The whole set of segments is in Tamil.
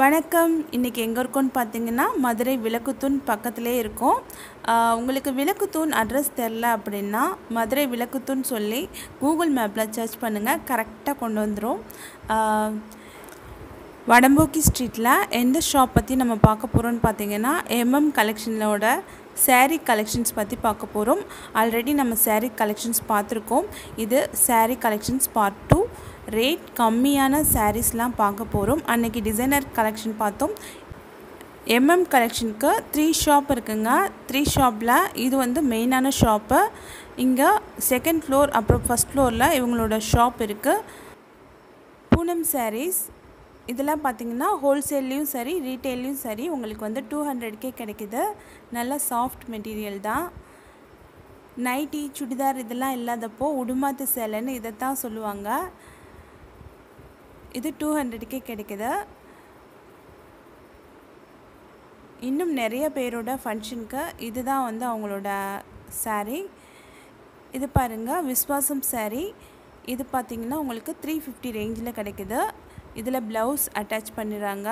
வணக்கம். இன்றைக்கி எங்கே இருக்கோன்னு பார்த்தீங்கன்னா மதுரை விளக்குத்தூண் பக்கத்திலே இருக்கோம். உங்களுக்கு விளக்குத்தூண் அட்ரஸ் தெரில அப்படின்னா மதுரை விளக்குத்தூண் சொல்லி கூகுள் மேப்பில் சர்ச் பண்ணுங்கள் கரெக்டாக கொண்டு வந்துடும் வடம்போக்கி ஸ்ட்ரீட்டில் எந்த ஷாப் பற்றி நம்ம பார்க்க போகிறோம்னு பார்த்தீங்கன்னா எம்எம் கலெக்ஷனோட saree கலெக்ஷன்ஸ் பற்றி பார்க்க போகிறோம் ஆல்ரெடி நம்ம saree கலெக்ஷன்ஸ் பார்த்துருக்கோம். இது sari collections part two rate கம்மியான சாரீஸ்லாம் பார்க்க போகிறோம் அன்னைக்கு டிசைனர் கலெக்ஷன் பார்த்தோம். எம்எம் கலெக்ஷனுக்கு த்ரீ ஷாப் இருக்குங்க. த்ரீ ஷாப்பில் இது வந்து மெயினான ஷாப்பு இங்கே செகண்ட் ஃப்ளோர் அப்புறம் ஃபஸ்ட் ஃப்ளோரில் இவங்களோட ஷாப் இருக்குது பூனம் சாரீஸ் இதெல்லாம் பார்த்தீங்கன்னா ஹோல்சேல்லையும் சரி ரீட்டெயிலையும் சரி உங்களுக்கு வந்து டூ ஹண்ட்ரட்கே கிடைக்கிது. நல்ல சாஃப்ட் மெட்டீரியல் தான். நைட்டி சுடிதார் இதெல்லாம் இல்லாதப்போ உடுமாத்து சேலைன்னு இதை தான் சொல்லுவாங்க. இது டூ ஹண்ட்ரடுக்கே கிடைக்குது. இன்னும் நிறைய பேரோட ஃபங்க்ஷனுக்கு இதுதான் வந்து அவங்களோட சாரீ இது பாருங்கள் விஸ்வாசம் சாரீ இது பார்த்திங்கன்னா உங்களுக்கு த்ரீ ஃபிஃப்டி ரேஞ்சில் கிடைக்குது. இதில் ப்ளவுஸ் அட்டாச் பண்ணிடுறாங்க.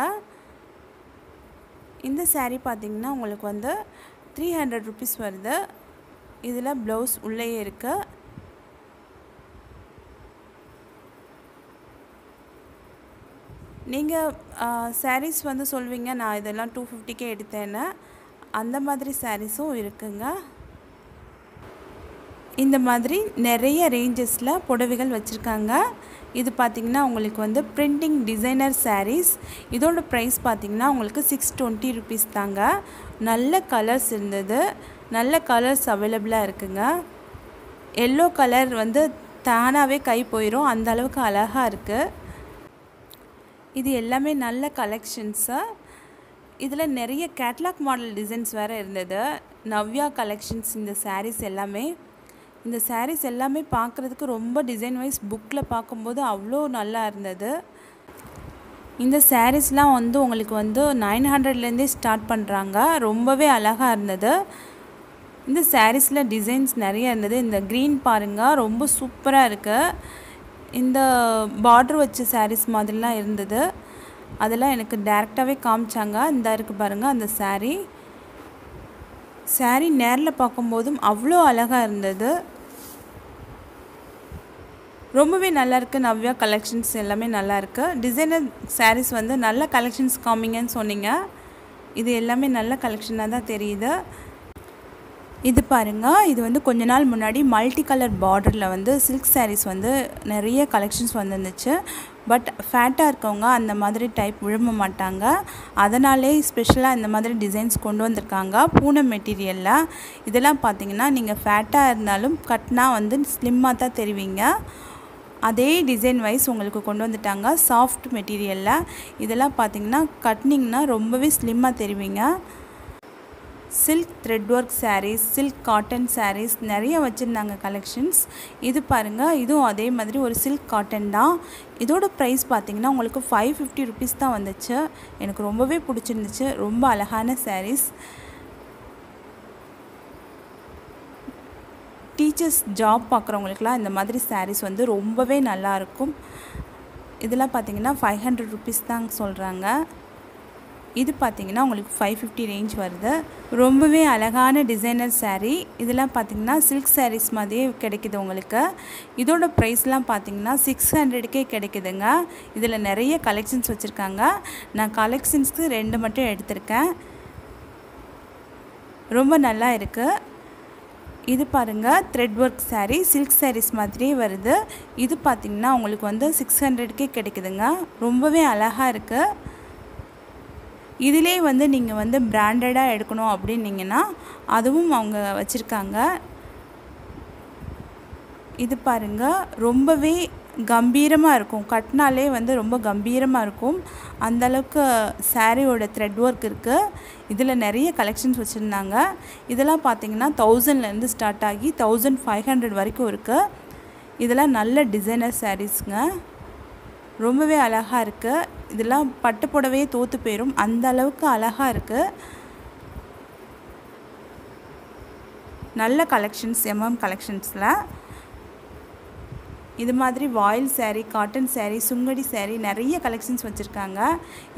இந்த சாரீ பார்த்திங்கன்னா உங்களுக்கு வந்து த்ரீ ஹண்ட்ரட் ருபீஸ் வருது. இதில் ப்ளவுஸ் உள்ளேயே இருக்குது நீங்கள் சாரீஸ் வந்து சொல்வீங்க நான் இதெல்லாம் டூ ஃபிஃப்டிக்கே எடுத்தேன்னு. அந்த மாதிரி சாரீஸும் இருக்குங்க. இந்த மாதிரி நிறைய ரேஞ்சஸில் புடவைகள் வச்சுருக்காங்க. இது பார்த்திங்கன்னா உங்களுக்கு வந்து பிரிண்டிங் டிசைனர் சாரீஸ் இதோட ப்ரைஸ் பார்த்திங்கன்னா உங்களுக்கு சிக்ஸ் டுவெண்ட்டி ருபீஸ் தாங்க. நல்ல கலர்ஸ் இருந்தது. நல்ல கலர்ஸ் அவைலபிளாக இருக்குங்க. எல்லோ கலர் வந்து தானாகவே கை போயிடும் அந்த அளவுக்கு அழகாக இருக்குது இது எல்லாமே நல்ல கலெக்ஷன்ஸு இதில் நிறைய கேட்லாக் மாடல் டிசைன்ஸ் வேறு இருந்தது. நவ்யா கலெக்ஷன்ஸ் இந்த சாரீஸ் எல்லாமே. இந்த சாரீஸ் எல்லாமே பார்க்குறதுக்கு ரொம்ப டிசைன் வைஸ் புக்கில் பார்க்கும்போது அவ்வளோ நல்லா இருந்தது. இந்த சாரீஸ்லாம் வந்து உங்களுக்கு வந்து நைன் ஹண்ட்ரட்லேருந்தே ஸ்டார்ட் பண்ணுறாங்க ரொம்பவே அழகாக இருந்தது. இந்த சாரீஸில் டிசைன்ஸ் நிறைய இருந்தது. இந்த க்ரீன் பாருங்கள் ரொம்ப சூப்பராக இருக்குது இந்த பார்டர் வச்ச சாரீஸ் மாதிரிலாம் இருந்தது. அதெல்லாம் எனக்கு டேரெக்டாகவே காமிச்சாங்க. இந்த இருக்குது பாருங்கள் அந்த சாரீ சாரீ நேரில் பார்க்கும்போதும் அவ்வளோ அழகாக இருந்தது. ரொம்பவே நல்லா இருக்குது நவ்யா கலெக்ஷன்ஸ் எல்லாமே நல்லா இருக்குது டிசைனர் சாரீஸ் வந்து நல்ல கலெக்ஷன்ஸ் காமிங்கன்னு சொன்னீங்க. இது எல்லாமே நல்ல கலெக்ஷனாக தான் தெரியுது. இது பாருங்கள் இது வந்து கொஞ்ச நாள் முன்னாடி மல்டி கலர் பார்டரில் வந்து சில்க் சாரீஸ் வந்து நிறைய கலெக்ஷன்ஸ் வந்துருந்துச்சு. பட் ஃபேட்டாக இருக்கவங்க அந்த மாதிரி டைப் விழும்ப மாட்டாங்க. அதனாலே ஸ்பெஷலாக இந்த மாதிரி டிசைன்ஸ் கொண்டு வந்திருக்காங்க. பூனை மெட்டீரியலில் இதெல்லாம் பார்த்தீங்கன்னா நீங்கள் ஃபேட்டாக இருந்தாலும் கட்டினா வந்து ஸ்லிம்மாக தான் தெரிவிங்க. அதே டிசைன் வைஸ் உங்களுக்கு கொண்டு வந்துட்டாங்க. சாஃப்ட் மெட்டீரியலில் இதெல்லாம் பார்த்தீங்கன்னா கட்னிங்னா ரொம்பவே ஸ்லிம்மாக தெரிவிங்க. Silk thread work saris silk cotton saris நிறைய வச்சுருந்தாங்க கலெக்ஷன்ஸ் இது பாருங்கள் இதுவும் அதே மாதிரி ஒரு சில்க் காட்டன் தான். இதோட ப்ரைஸ் பார்த்திங்கன்னா உங்களுக்கு ஃபைவ் ஃபிஃப்டி ருபீஸ் தான் வந்துச்சு. எனக்கு ரொம்பவே பிடிச்சிருந்துச்சு. ரொம்ப அழகான சாரீஸ் டீச்சர்ஸ் ஜாப் பார்க்குறவங்களுக்குலாம் இந்த மாதிரி சாரீஸ் வந்து ரொம்பவே நல்லாயிருக்கும் இதெல்லாம் பார்த்தீங்கன்னா ஃபைவ் ஹண்ட்ரட் ருபீஸ் தான் சொல்கிறாங்க இது பார்த்திங்கன்னா உங்களுக்கு ஃபைவ் ஃபிஃப்டி ரேஞ்ச் வருது. ரொம்பவே அழகான டிசைனர் சாரீ இதெல்லாம் பார்த்தீங்கன்னா சில்க் சாரீஸ் மாதிரியே கிடைக்குது உங்களுக்கு. இதோட ப்ரைஸ்லாம் பார்த்திங்கன்னா சிக்ஸ் ஹண்ட்ரடுக்கே கிடைக்குதுங்க. இதில் நிறைய கலெக்ஷன்ஸ் வச்சுருக்காங்க. நான் கலெக்ஷன்ஸ்க்கு ரெண்டு மட்டும் எடுத்திருக்கேன். ரொம்ப நல்லா இருக்குது இது பாருங்கள் thread work sari silk saris மாதிரியே வருது. இது பார்த்திங்கன்னா உங்களுக்கு வந்து சிக்ஸ் ஹண்ட்ரடுக்கே கிடைக்குதுங்க. ரொம்பவே அழகாக இருக்குது இதிலே வந்து நீங்கள் வந்து பிராண்டடாக எடுக்கணும் அப்படின்னீங்கன்னா அதுவும் அவங்க வச்சுருக்காங்க. இது பாருங்கள் ரொம்பவே கம்பீரமாக இருக்கும். கட்டினாலே வந்து ரொம்ப கம்பீரமாக இருக்கும். அந்தளவுக்கு சாரியோட த்ரெட் ஒர்க் இருக்குது இதில் நிறைய கலெக்ஷன்ஸ் வச்சுருந்தாங்க. இதெல்லாம் பார்த்தீங்கன்னா தௌசண்ட்லேருந்து ஸ்டார்ட் ஆகி தௌசண்ட் ஃபைவ் ஹண்ட்ரட் வரைக்கும் இருக்குது இதெல்லாம் நல்ல டிசைனர் சாரீஸுங்க ரொம்பவே அழகாக இருக்குது இதெல்லாம் பட்டு புடவையே தோற்று போயிடும் அந்த அளவுக்கு அழகாக இருக்குது நல்ல கலெக்ஷன்ஸ் எம்எம் கலெக்ஷன்ஸில் இது மாதிரி வாயில் சேரீ காட்டன் சேரீ சுங்கடி சேரீ நிறைய கலெக்ஷன்ஸ் வச்சுருக்காங்க.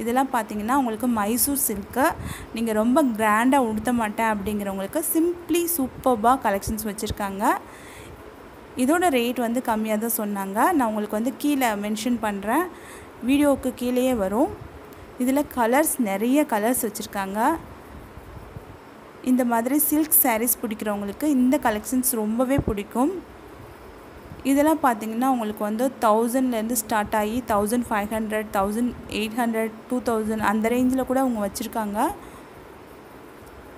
இதெல்லாம் பார்த்தீங்கன்னா உங்களுக்கு மைசூர் சில்க்கு நீங்கள் ரொம்ப கிராண்டாக உடுத்த மாட்டேன் அப்படிங்கிறவங்களுக்கு சிம்ப்ளி சூப்பர்பாக கலெக்ஷன்ஸ் வச்சுருக்காங்க. இதோட ரேட் வந்து கம்மியாக தான் சொன்னாங்க. நான் உங்களுக்கு வந்து கீழே மென்ஷன் பண்ணுறேன் வீடியோவுக்கு கீழேயே வரும். இதில் கலர்ஸ் நிறைய கலர்ஸ் வச்சுருக்காங்க. இந்த மாதிரி சில்க் சாரீஸ் பிடிக்கிறவங்களுக்கு இந்த கலெக்ஷன்ஸ் ரொம்பவே பிடிக்கும். இதெல்லாம் பார்த்திங்கன்னா உங்களுக்கு வந்து தௌசண்ட்லேருந்து ஸ்டார்ட் ஆகி thousand five hundred thousand eight hundred two thousand அந்த ரேஞ்சில் கூட அவங்க வச்சுருக்காங்க.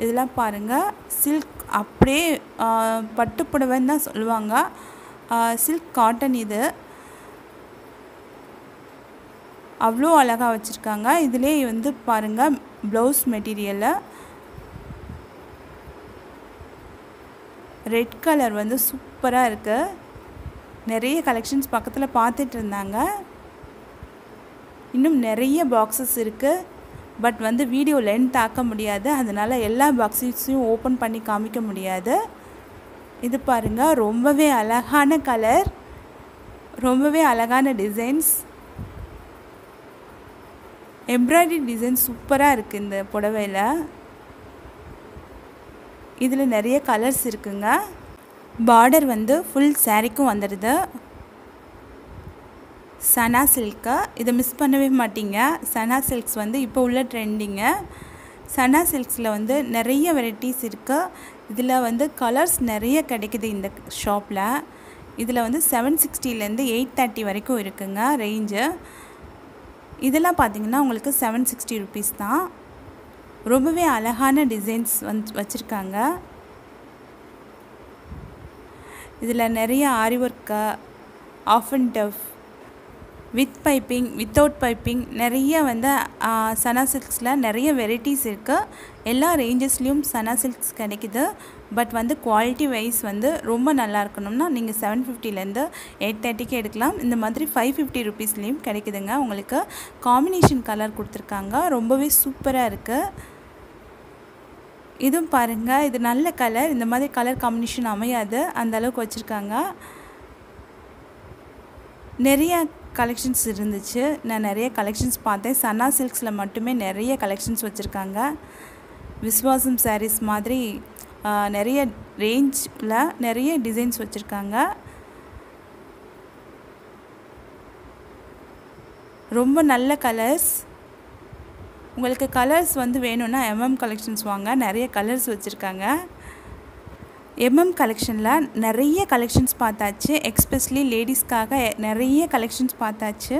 இதெல்லாம் பாருங்கள் சில்க் அப்படியே பட்டு புடவைன்னு தான் சொல்லுவாங்க. சில்க் காட்டன் இது. அவ்வளோ அழகாக வச்சுருக்காங்க. இதிலே வந்து பாருங்கள் ப்ளவுஸ் மெட்டீரியலை ரெட் கலர் வந்து சூப்பராக இருக்குது நிறைய கலெக்ஷன்ஸ் பக்கத்தில் பார்த்துட்டு இருந்தாங்க. இன்னும் நிறைய பாக்ஸஸ் இருக்குது பட் வந்து வீடியோ லென்த் ஆக்க முடியாது. அதனால் எல்லா பாக்ஸஸையும் ஓப்பன் பண்ணி காமிக்க முடியாது. இது பாருங்கள் ரொம்பவே அழகான கலர் ரொம்பவே அழகான டிசைன்ஸ் எம்ப்ராய்டரி டிசைன் சூப்பராக இருக்குது இந்த புடவையில். இதில் நிறைய கலர்ஸ் இருக்குங்க. பார்டர் வந்து ஃபுல் சாரீக்கும் வந்துடுது. சனா சில்க்கு இதை மிஸ் பண்ணவே மாட்டீங்க. சனா சில்க்ஸ் வந்து இப்போ உள்ள ட்ரெண்டிங்கு சனா சில்க்ஸில் வந்து நிறைய வெரைட்டிஸ் இருக்குது இதில் வந்து கலர்ஸ் நிறைய கிடைக்குது இந்த ஷாப்பில் இதில் வந்து செவன் சிக்ஸ்டிலேருந்து எயிட் தேர்ட்டி வரைக்கும் இருக்குங்க ரேஞ்சு இதெல்லாம் பார்த்தீங்கன்னா உங்களுக்கு செவன் சிக்ஸ்டி ருபீஸ் தான். ரொம்பவே அழகான டிசைன்ஸ் வந் வச்சுருக்காங்க. இதில் நிறைய aari work off and tough with piping without piping நிறைய வந்து சனா சில்க்ஸில் நிறைய வெரைட்டிஸ் இருக்குது எல்லா ரேஞ்சஸ்லேயும் சனா சில்க்ஸ் கிடைக்குது. பட் வந்து குவாலிட்டி வைஸ் வந்து ரொம்ப நல்லா இருக்கணும்னா நீங்கள் செவன் ஃபிஃப்டிலேருந்து எயிட் தேர்ட்டிக்கு எடுக்கலாம். இந்த மாதிரி ஃபைவ் ஃபிஃப்டி ருபீஸ்லேயும் கிடைக்குதுங்க. உங்களுக்கு காம்பினேஷன் கலர் கொடுத்துருக்காங்க. ரொம்பவே சூப்பராக இருக்குது இதுவும் பாருங்கள் இது நல்ல கலர் இந்த மாதிரி கலர் காம்பினேஷன் அமையாது. அந்த அளவுக்கு வச்சுருக்காங்க. நிறையா கலெக்ஷன்ஸ் இருந்துச்சு. நான் நிறைய கலெக்ஷன்ஸ் பார்த்தேன். சன்னா சில்க்ஸில் மட்டுமே நிறைய கலெக்ஷன்ஸ் வச்சுருக்காங்க. விஸ்வாசம் சாரீஸ் மாதிரி நிறைய ரேஞ்சில் நிறைய டிசைன்ஸ் வச்சுருக்காங்க. ரொம்ப நல்ல கலர்ஸ் உங்களுக்கு கலர்ஸ் வந்து வேணும்னா எம்எம் கலெக்ஷன்ஸ் வாங்க. நிறைய கலர்ஸ் வச்சுருக்காங்க. எம்எம் கலெக்ஷனில் நிறைய கலெக்ஷன்ஸ் பார்த்தாச்சு. எக்ஸ்பெஷலி லேடிஸ்க்காக நிறைய கலெக்ஷன்ஸ் பார்த்தாச்சு.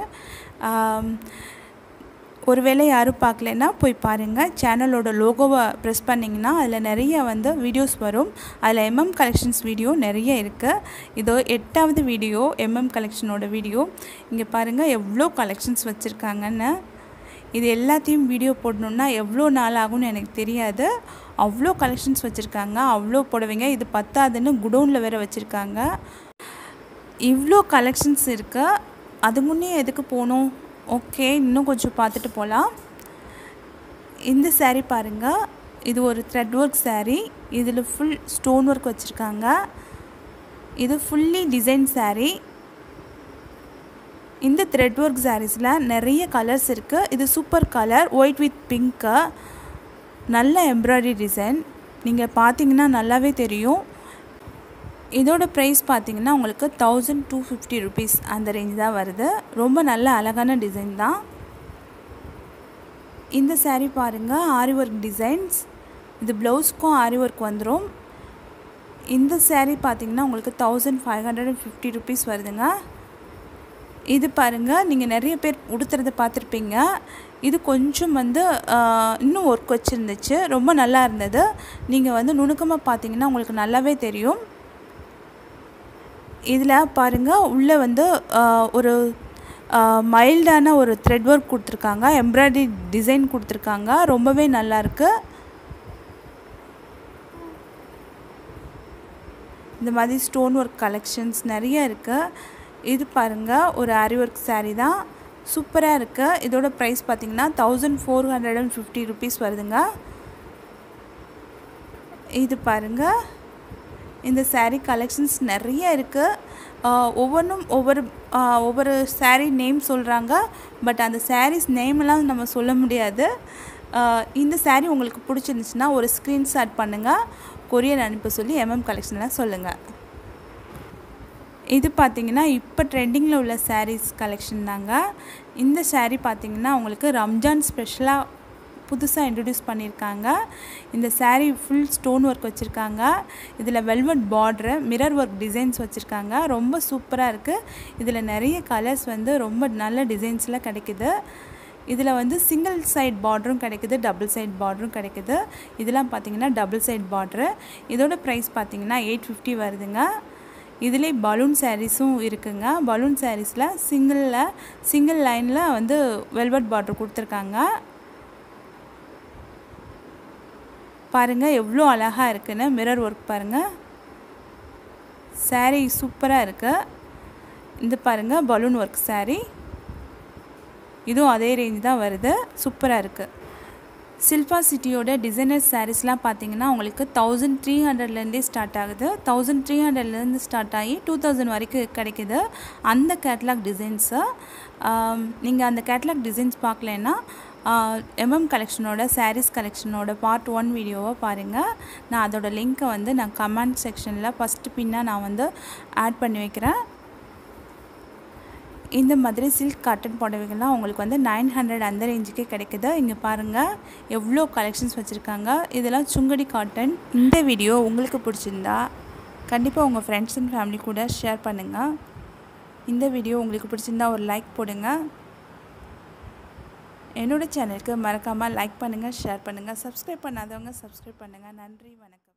ஒருவேளை யாரும் பார்க்கலன்னா போய் பாருங்கள் சேனலோட லோகோவை ப்ரெஸ் பண்ணிங்கன்னா அதில் நிறைய வந்து வீடியோஸ் வரும். அதில் எம்எம் கலெக்ஷன்ஸ் வீடியோ நிறைய இருக்குது இதோ எட்டாவது வீடியோ எம்எம் கலெக்ஷனோட வீடியோ இங்கே பாருங்கள் எவ்வளோ கலெக்ஷன்ஸ் வச்சுருக்காங்கன்னு. இது எல்லாத்தையும் வீடியோ போடணுன்னா எவ்வளோ நாள் ஆகும்னு எனக்கு தெரியாது. அவ்வளோ கலெக்ஷன்ஸ் வச்சுருக்காங்க. அவ்வளோ புடவைங்க. இது பத்தாதுன்னு குடோனில் வேறு வச்சுருக்காங்க. இவ்வளோ கலெக்ஷன்ஸ் இருக்குது அது முன்னே எதுக்கு போகணும்? ஓகே இன்னும் கொஞ்சம் பார்த்துட்டு போகலாம். இந்த சேரீ பாருங்கள் இது ஒரு த்ரெட் ஒர்க் சேரீ இதில் ஃபுல் ஸ்டோன் ஒர்க் வச்சுருக்காங்க. இது ஃபுல்லி டிசைன் சேரீ இந்த த்ரெட் ஒர்க் சாரீஸில் நிறைய கலர்ஸ் இருக்குது இது super colour white with pink நல்ல எம்ப்ராய்டரி டிசைன் நீங்கள் பார்த்தீங்கன்னா நல்லாவே தெரியும். இதோட ப்ரைஸ் பார்த்தீங்கன்னா உங்களுக்கு தௌசண்ட் டூ ஃபிஃப்டி ருபீஸ் அந்த ரேஞ்ச் தான் வருது. ரொம்ப நல்ல அழகான டிசைன் தான். இந்த சேரீ பாருங்கள் ஆரி ஒர்க் டிசைன்ஸ் இது ப்ளவுஸ்க்கும் ஆரி ஒர்க் வந்துடும் இந்த சேரீ பார்த்தீங்கன்னா உங்களுக்கு thousand five hundred and fifty rupees வருதுங்க. இது பாருங்கள் நீங்கள் நிறைய பேர் உடுத்துறதை பார்த்துருப்பீங்க. இது கொஞ்சம் வந்து இன்னும் ஒர்க் வச்சுருந்துச்சு. ரொம்ப நல்லா இருந்தது. நீங்கள் வந்து நுணுக்கமாக பார்த்தீங்கன்னா உங்களுக்கு நல்லாவே தெரியும். இதில் பாருங்கள் உள்ளே வந்து ஒரு மைல்டான ஒரு த்ரெட் ஒர்க் கொடுத்துருக்காங்க. எம்ப்ராய்டரி டிசைன் கொடுத்துருக்காங்க. ரொம்பவே நல்லாயிருக்கு இந்த மாதிரி ஸ்டோன் ஒர்க் கலெக்ஷன்ஸ் நிறைய இருக்குது இது பாருங்கள் ஒரு ஆரி ஒர்க் சாரீ தான். சூப்பராக இருக்குது இதோட ப்ரைஸ் பார்த்தீங்கன்னா thousand four hundred and fifty rupees வருதுங்க. இது பாருங்கள் இந்த சாரீ கலெக்ஷன்ஸ் நிறைய இருக்குது ஒவ்வொன்றும் ஒவ்வொரு ஒவ்வொரு சாரீ நேம் சொல்கிறாங்க பட் அந்த சாரீஸ் நேம்லாம் நம்ம சொல்ல முடியாது. இந்த சாரீ உங்களுக்கு பிடிச்சிருந்துச்சுன்னா ஒரு ஸ்க்ரீன்ஷாட் பண்ணுங்கள் கொரியர் அனுப்ப சொல்லி எம்எம் கலெக்ஷன்லாம் சொல்லுங்கள் இது பார்த்திங்கன்னா இப்போ ட்ரெண்டிங்கில் உள்ள சாரீஸ் கலெக்ஷன் தாங்க. இந்த சாரீ பார்த்திங்கன்னா உங்களுக்கு ரம்ஜான் ஸ்பெஷலாக புதுசாக இன்ட்ரடியூஸ் பண்ணியிருக்காங்க இந்த சாரீ ஃபுல் ஸ்டோன் ஒர்க் வச்சுருக்காங்க. இதில் வெல்வெட் பார்ட்ரு மிரர் ஒர்க் டிசைன்ஸ் வச்சுருக்காங்க. ரொம்ப சூப்பராக இருக்குது இதில் நிறைய கலர்ஸ் வந்து ரொம்ப நல்ல டிசைன்ஸில் கிடைக்குது. இதில் வந்து சிங்கிள் சைட் பார்டரும் கிடைக்குது டபுள் சைட் பார்டரும் கிடைக்குது. இதெல்லாம் பார்த்திங்கன்னா டபுள் சைட் பார்ட்ரு இதோட ப்ரைஸ் பார்த்திங்கன்னா எயிட் ஃபிஃப்டி வருதுங்க. இதிலே பலூன் சாரீஸும் இருக்குங்க. பலூன் சாரீஸில் சிங்கிளில் சிங்கிள் லைனில் வந்து வெல்வெட் பார்டர் கொடுத்துருக்காங்க. பாருங்கள் எவ்வளோ அழகாக இருக்குன்னு. மிரர் ஒர்க் பாருங்கள் சாரீ சூப்பராக இருக்குது இந்த பாருங்கள் பலூன் ஒர்க் சாரீ இதுவும் அதே ரேஞ்ச் தான் வருது. சூப்பராக இருக்குது சில்பா சிட்டியோட டிசைனர் சாரீஸ்லாம் பார்த்தீங்கன்னா உங்களுக்கு தௌசண்ட் த்ரீ ஹண்ட்ரட்லேருந்தே ஸ்டார்ட் ஆகுது. தௌசண்ட் த்ரீ ஹண்ட்ரட்லேருந்து ஸ்டார்ட் ஆகி டூ தௌசண்ட் வரைக்கும் கிடைக்குது. அந்த கேட்லாக் டிசைன்ஸு நீங்கள் அந்த கேட்லாக் டிசைன்ஸ் பார்க்கலன்னா எம்எம் கலெக்ஷனோட சாரீஸ் கலெக்ஷனோட பார்ட் ஒன் வீடியோவை பாருங்கள் நான் அதோடய லிங்க்கை வந்து நான் கமெண்ட் செக்ஷனில் ஃபஸ்ட்டு பின்னாக நான் வந்து ஆட் பண்ணி வைக்கிறேன். இந்த மாதிரி சில்க் காட்டன் புடவைகள்லாம் உங்களுக்கு வந்து நைன் ஹண்ட்ரட் அந்த ரேஞ்சுக்கே கிடைக்குது. இங்கே பாருங்கள் எவ்வளோ கலெக்ஷன்ஸ் வச்சுருக்காங்க. இதெல்லாம் சுங்கடி காட்டன் இந்த வீடியோ உங்களுக்கு பிடிச்சிருந்தா கண்டிப்பாக உங்கள் ஃப்ரெண்ட்ஸ் அண்ட் ஃபேமிலி கூட ஷேர் பண்ணுங்கள் இந்த வீடியோ உங்களுக்கு பிடிச்சிருந்தா ஒரு லைக் போடுங்க. என்னோடய சேனலுக்கு மறக்காமல் லைக் பண்ணுங்கள் ஷேர் பண்ணுங்கள் சப்ஸ்கிரைப் பண்ணாதவங்க சப்ஸ்கிரைப் பண்ணுங்கள் நன்றி வணக்கம்.